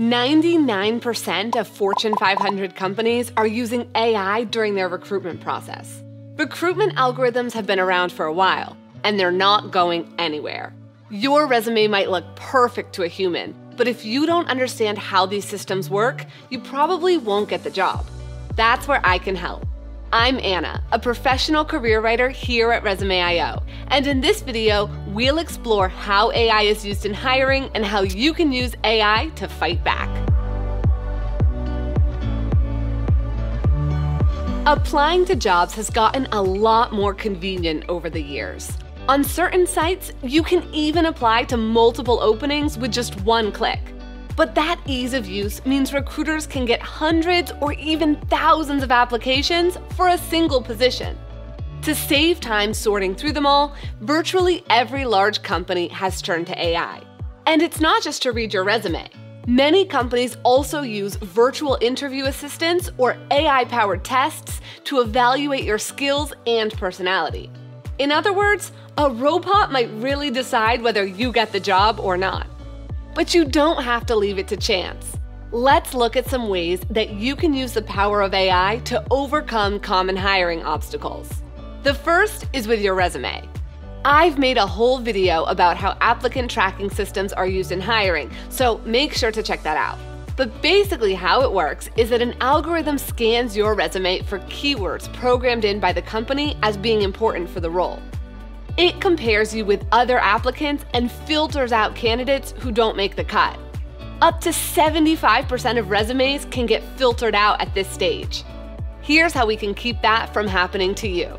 99% of Fortune 500 companies are using AI during their recruitment process. Recruitment algorithms have been around for a while, and they're not going anywhere. Your resume might look perfect to a human, but if you don't understand how these systems work, you probably won't get the job. That's where I can help. I'm Anna, a professional career writer here at Resume.io, and in this video, we'll explore how AI is used in hiring and how you can use AI to fight back. Applying to jobs has gotten a lot more convenient over the years. On certain sites, you can even apply to multiple openings with just one click. But that ease of use means recruiters can get hundreds or even thousands of applications for a single position. To save time sorting through them all, virtually every large company has turned to AI. And it's not just to read your resume. Many companies also use virtual interview assistants or AI powered tests to evaluate your skills and personality. In other words, a robot might really decide whether you get the job or not. But you don't have to leave it to chance. Let's look at some ways that you can use the power of AI to overcome common hiring obstacles. The first is with your resume. I've made a whole video about how applicant tracking systems are used in hiring, so make sure to check that out. But basically, how it works is that an algorithm scans your resume for keywords programmed in by the company as being important for the role. It compares you with other applicants and filters out candidates who don't make the cut. Up to 75% of resumes can get filtered out at this stage. Here's how we can keep that from happening to you.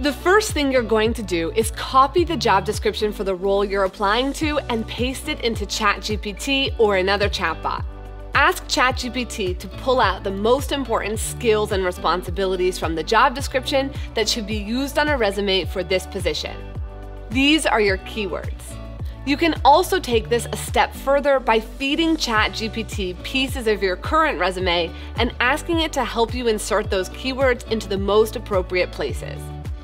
The first thing you're going to do is copy the job description for the role you're applying to and paste it into ChatGPT or another chatbot. Ask ChatGPT to pull out the most important skills and responsibilities from the job description that should be used on a resume for this position. These are your keywords. You can also take this a step further by feeding ChatGPT pieces of your current resume and asking it to help you insert those keywords into the most appropriate places.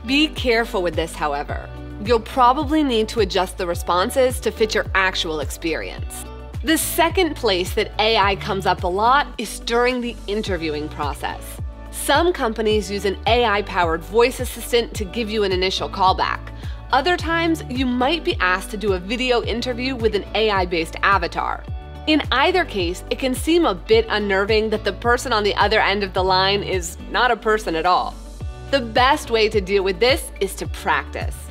Be careful with this, however. You'll probably need to adjust the responses to fit your actual experience. The second place that AI comes up a lot is during the interviewing process. Some companies use an AI powered voice assistant to give you an initial callback. Other times, you might be asked to do a video interview with an AI based avatar. In either case, it can seem a bit unnerving that the person on the other end of the line is not a person at all. The best way to deal with this is to practice.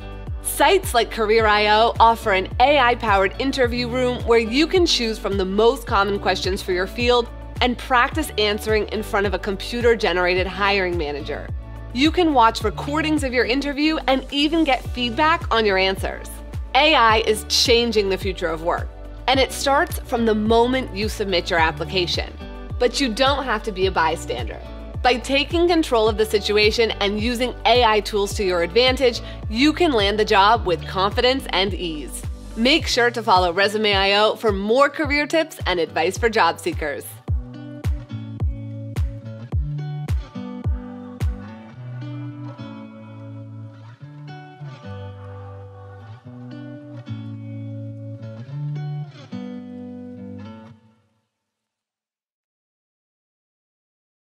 Sites like Career.io offer an AI powered interview room where you can choose from the most common questions for your field and practice answering in front of a computer generated hiring manager. You can watch recordings of your interview and even get feedback on your answers. AI is changing the future of work, and it starts from the moment you submit your application. But you don't have to be a bystander. By taking control of the situation and using AI tools to your advantage, you can land the job with confidence and ease. Make sure to follow Resume.io for more career tips and advice for job seekers.